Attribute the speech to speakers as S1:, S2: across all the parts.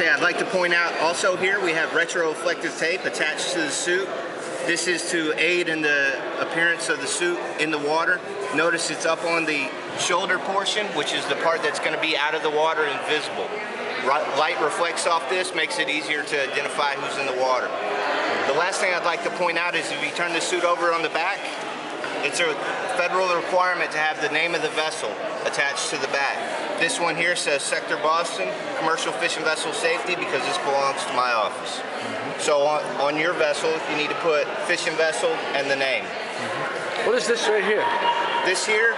S1: Okay, I'd like to point out also here we have retroreflective tape attached to the suit. This is to aid in the appearance of the suit in the water. Notice it's up on the shoulder portion, which is the part that's going to be out of the water and visible. Light reflects off this, makes it easier to identify who's in the water. The last thing I'd like to point out is if you turn the suit over on the back, it's a federal requirement to have the name of the vessel attached to the back. This one here says Sector Boston, Commercial Fishing Vessel Safety, because this belongs to my office. Mm -hmm. So on, on, your vessel, you need to put fishing vessel and the name. Mm
S2: -hmm. What is this right here?
S1: This here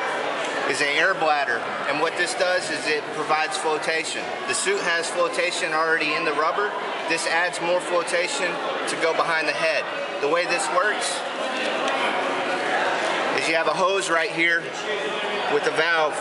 S1: is an air bladder, and what this does is it provides flotation. The suit has flotation already in the rubber. This adds more flotation to go behind the head. The way this works you have a hose right here with a valve.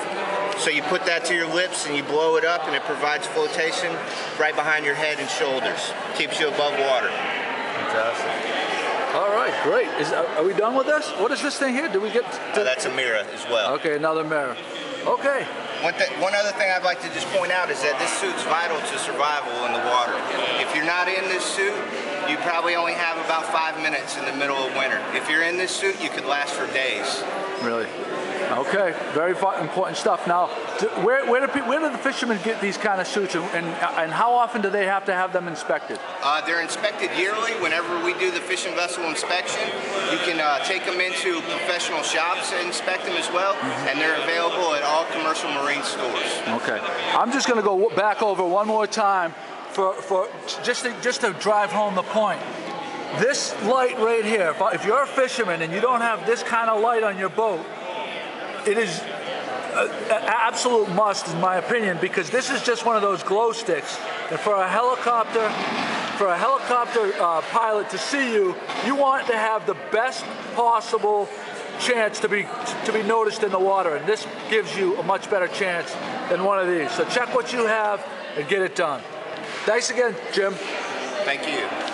S1: So you put that to your lips and you blow it up and it provides flotation right behind your head and shoulders. Keeps you above water.
S2: Fantastic. All right, great. Is, are we done with this? What is this thing here? Do we get?
S1: To... Uh, that's a mirror as well.
S2: Okay, another mirror. Okay.
S1: One, one, other thing I'd like to just point out is that this suit's vital to survival in the water. If you're not in this suit, you probably only have about five minutes in the middle of winter. If you're in this suit, you could last for days.
S2: Really? Okay, very important stuff. Now, where, where, do, where do the fishermen get these kind of suits, and, and, and how often do they have to have them inspected?
S1: Uh, they're inspected yearly. Whenever we do the fishing vessel inspection, you can uh, take them into professional shops and inspect them as well, mm -hmm. and they're available at all commercial marine stores.
S2: Okay, I'm just going to go back over one more time for, for just, to, just to drive home the point. This light right here, if you're a fisherman and you don't have this kind of light on your boat, it is absolute must in my opinion because this is just one of those glow sticks and for a helicopter for a helicopter uh, pilot to see you you want to have the best possible chance to be to be noticed in the water and this gives you a much better chance than one of these so check what you have and get it done Thanks again, Jim.
S1: Thank you.